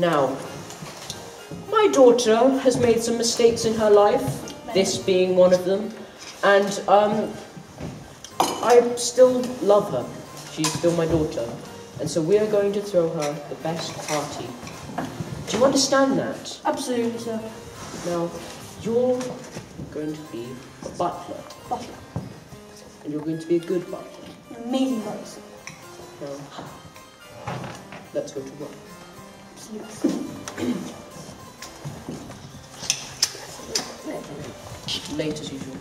Now, my daughter has made some mistakes in her life, this being one of them, and um, I still love her. She's still my daughter. And so we are going to throw her the best party. Do you understand that? Absolutely, sir. Now, you're going to be a butler, Butler. and you're going to be a good butler. Amazing butler. Now, let's go to work. Absolutely. Late as usual.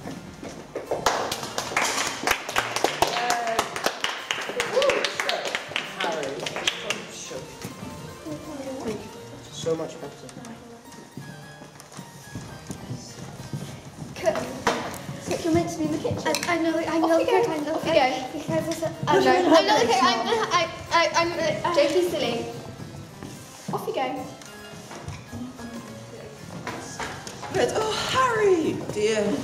So much better. Cook, you're meant to be in the kitchen. I, I know, I know, Off you go. I know. Off you go. I- Because it's a, oh, no, I'm not okay. I'm, I, I, I'm uh, joking silly. Dear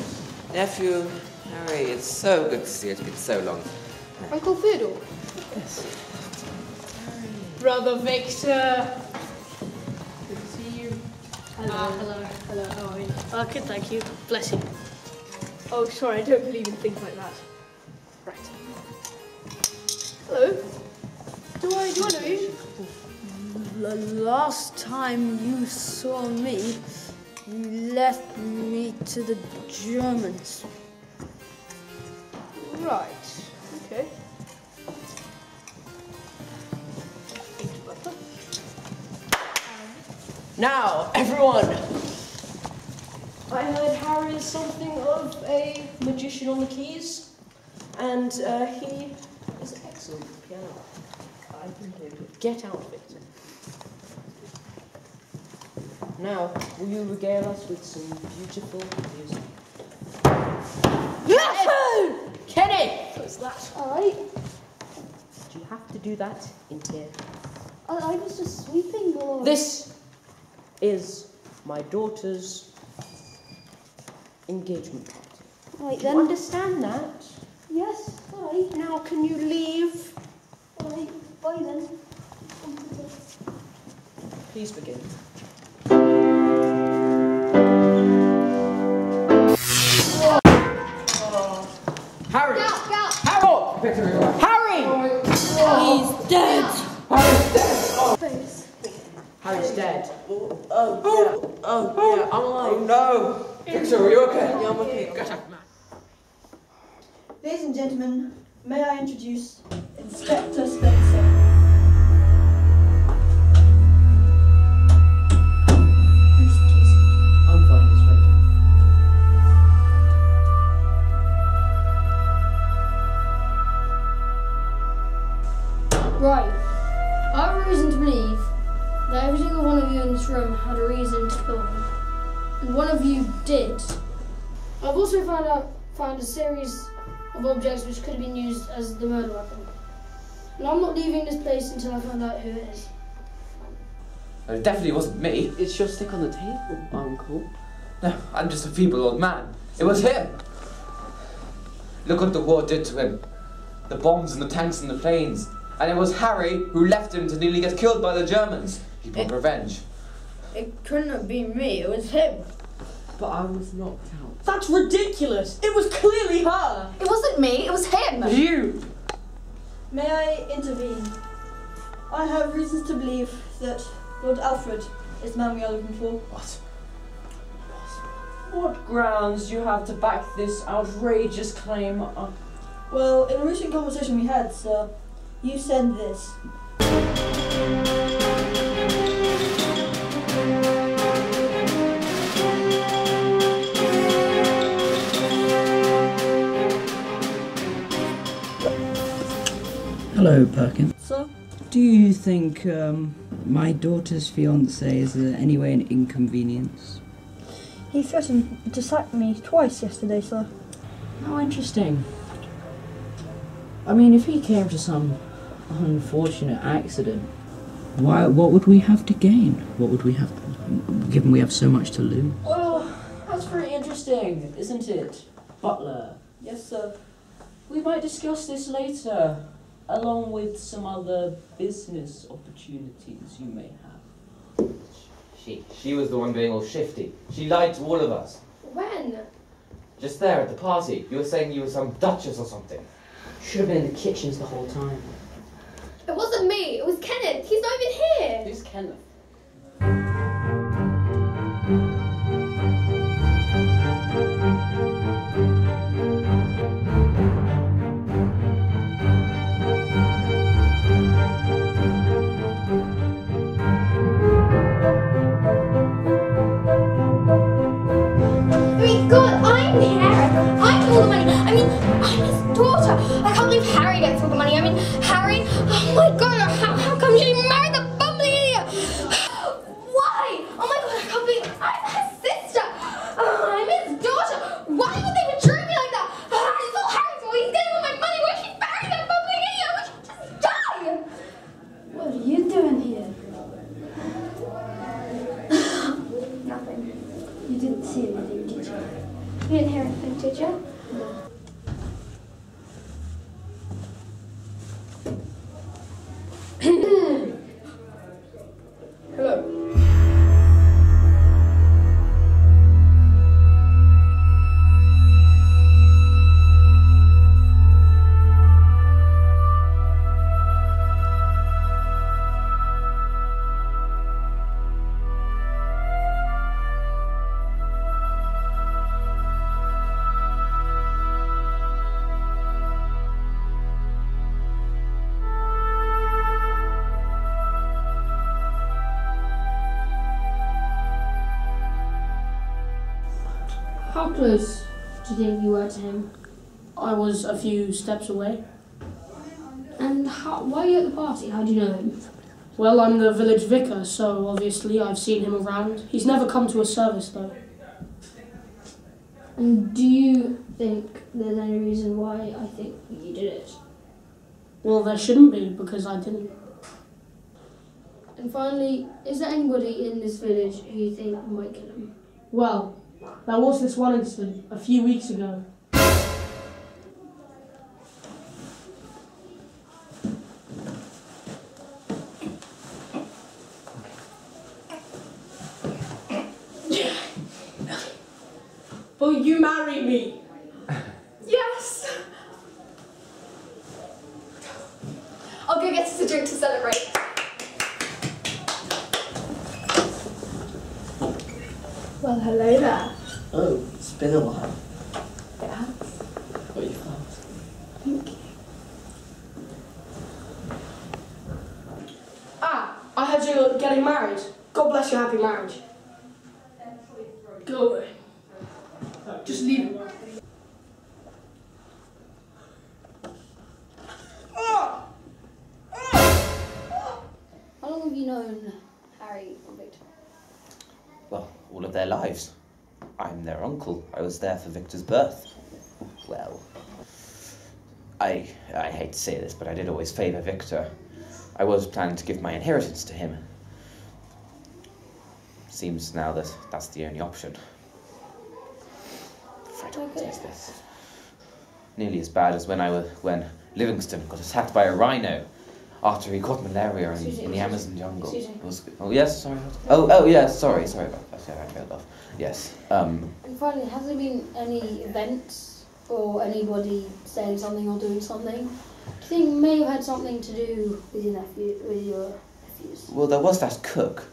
nephew, Harry, it's so good to see you. It's been so long. Uncle Theodore. Yes. Brother Victor. Good to see you. Hello. hello. Hello. How are you? Uh, good, thank you. Bless you. Oh, sorry, I don't believe in things like that. Right. Hello. Do I, do I know you? The last time you saw me, you left me to the Germans. Right. Okay. Thank you, Butler. Now, everyone! I heard Harry is something of a magician on the keys, and uh, he is excellent at the piano. I think he would get out, Victor. Now, will you regale us with some beautiful music? Kenny! What's that? Alright. Do you have to do that in here? I, I was just sweeping or... This is my daughter's engagement party. Right Do you understand that? Yes, alright. Now, can you leave? Alright, bye then. Please begin. Harry! He's dead! Harry's Face. Harry's dead. Oh, oh, yeah. Oh, yeah, I'm alive. Oh, no. Victor, are you okay? Yeah, I'm okay. Ladies and gentlemen, may I introduce Inspector Spencer. I have a reason to believe that every single one of you in this room had a reason to kill me. And one of you did. I've also found out found a series of objects which could have been used as the murder weapon. And I'm not leaving this place until I find out who it is. Uh, it definitely wasn't me. It's your stick on the table, Uncle. No, I'm just a feeble old man. It was him. Look what the war did to him. The bombs and the tanks and the planes. And it was Harry who left him to nearly get killed by the Germans. He brought revenge. It couldn't have been me, it was him. But I was knocked out. That's ridiculous. It was clearly her. It wasn't me, it was him. You! May I intervene? I have reasons to believe that Lord Alfred is the man we are looking for. What? What grounds do you have to back this outrageous claim up? Well, in a recent conversation we had, sir, you said this. Hello, Perkins. Sir? Do you think um, my daughter's fiance is uh, anyway an inconvenience? He threatened to sack me twice yesterday, sir. How interesting. I mean, if he came to some unfortunate accident, why? What would we have to gain? What would we have, given we have so much to lose? Well, that's very interesting, isn't it, Butler? Yes, sir. We might discuss this later, along with some other business opportunities you may have. She, she was the one being all shifty. She lied to all of us. When? Just there at the party, you were saying you were some duchess or something. Should have been in the kitchens the whole time. It wasn't me. It was Kenneth. He's not even here. Who's Kenneth? Close do you think you were to him? I was a few steps away. And how, why are you at the party? How do you know him? Well, I'm the village vicar, so obviously I've seen him around. He's never come to a service though. And do you think there's any reason why I think you did it? Well, there shouldn't be because I didn't. And finally, is there anybody in this village who you think might kill him? Well, there was this one incident a few weeks ago. Will you marry me? Yes. I'll go get us a drink to celebrate. Well, hello there. Oh, it's been a while. It has. What you found? Thank you. Ah, I heard you're getting married. God bless your happy marriage. Go away. Just leave it. How long have you known Harry and Victor? Well, all of their lives. I'm their uncle. I was there for Victor's birth. Well, I I hate to say this, but I did always favour Victor. I was planning to give my inheritance to him. Seems now that that's the only option. Okay. is this? Nearly as bad as when I was when Livingston got attacked by a rhino after he caught malaria in, in the Amazon jungle. Was- oh yes, sorry. Oh oh yes, sorry, sorry about that. Yeah, I trailed off. Yes. Um. And finally, has there been any events or anybody saying something or doing something? Do you think may have had something to do with your nephew, with your nephews? Well, there was that cook.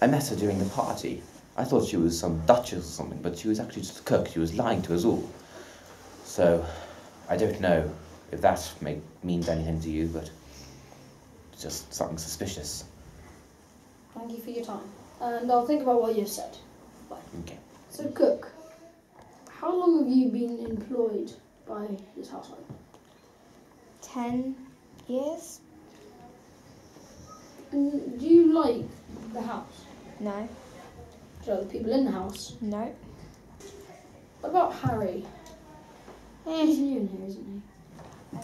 I met her during the party. I thought she was some duchess or something, but she was actually just a cook. She was lying to us all. So, I don't know if that may, means anything to you, but just something suspicious. Thank you for your time, and I'll think about what you've said. Okay. So, cook, how long have you been employed by this household? Ten years? And do you like the house? No. Do you like the people in the house? No. What about Harry? Eh. He's new in here, isn't he?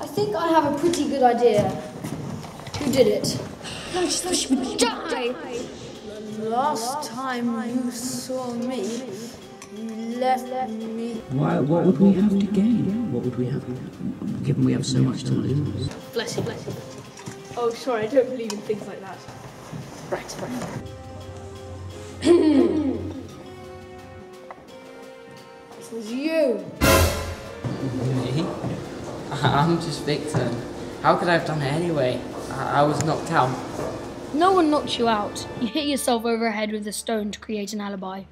I think I have a pretty good idea who did it. Die! Last time you saw me, you left me. Why? What would we have to gain? What would we have, given we have so much to lose? Bless you, bless you. Oh, sorry, I don't believe in things like that. Right, right. This was you. Me? I'm just Victor. How could I have done it anyway? I, I was knocked out. No one knocked you out. You hit yourself over the head with a stone to create an alibi.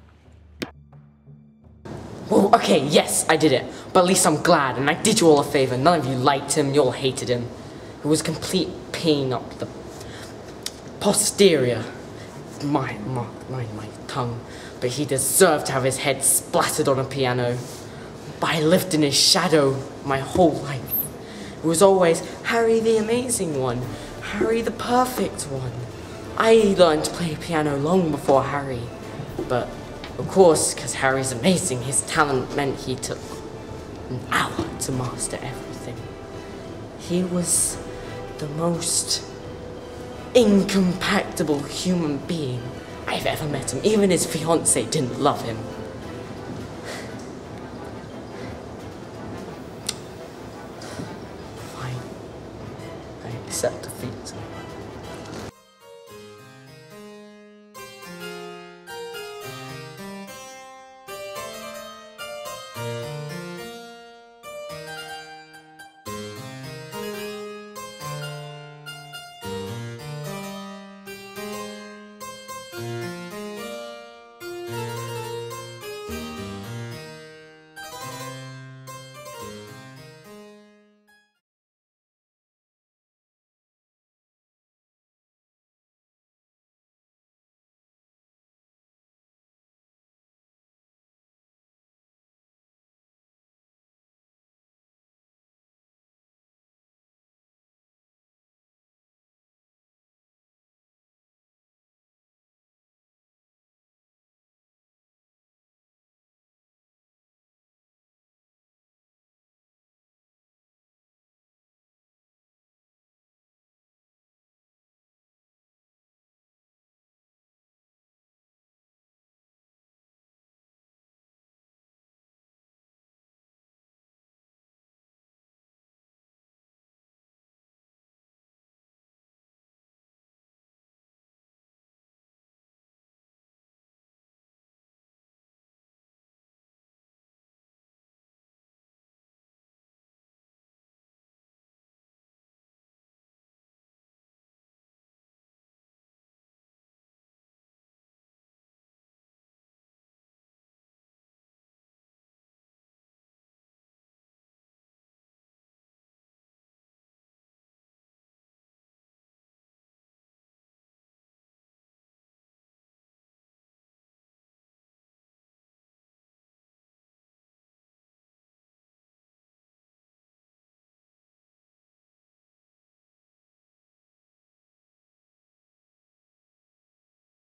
Well, okay, yes, I did it. But at least I'm glad, and I did you all a favor. None of you liked him, you all hated him. It was complete pain up the posterior. My, my, my, my tongue. But he deserved to have his head splattered on a piano. But I lived in his shadow my whole life. It was always Harry the amazing one, Harry the perfect one. I learned to play piano long before Harry, but of course, because Harry's amazing, his talent meant he took an hour to master everything. He was the most incompatible human being I've ever met him. Even his fiance didn't love him. I accept defeat.